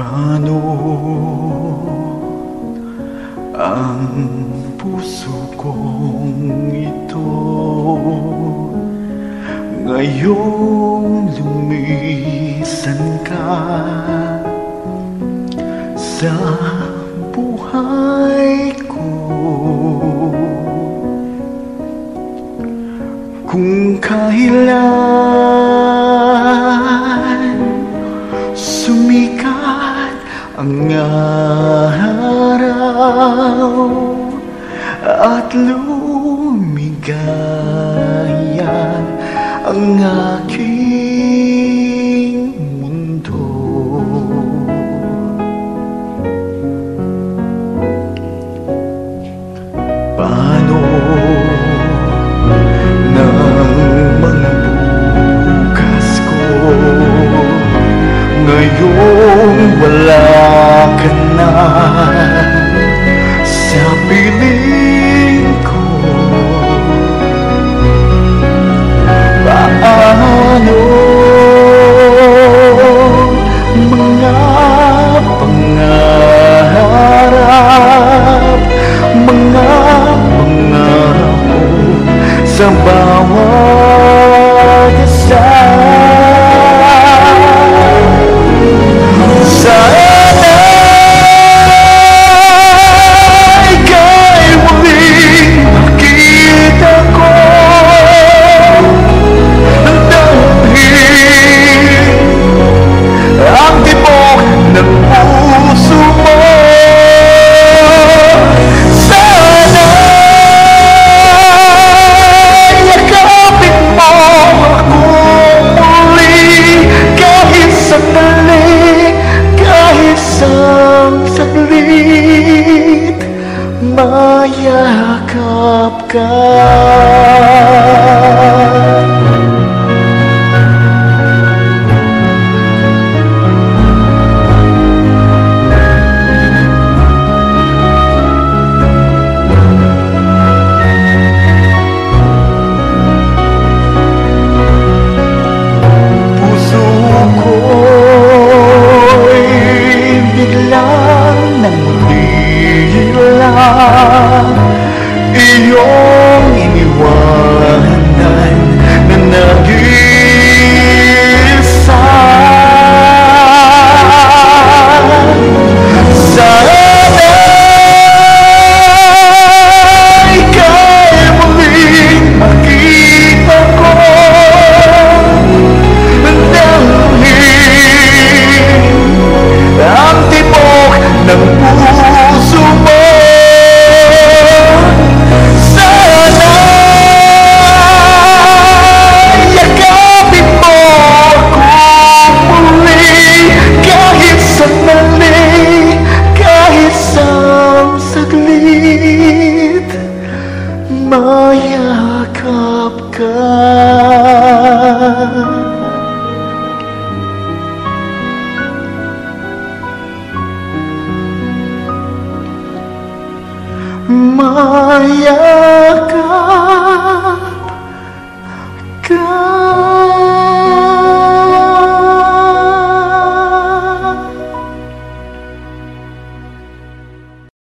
Paano ang puso kong ito? Ngayong lumisan ka sa buhay ko. Kung kailan ang araw at lumigaya ang aking Ka. Puso ko'y biglang iyong iniwanan na naging saglit Mayakap ka Mayakap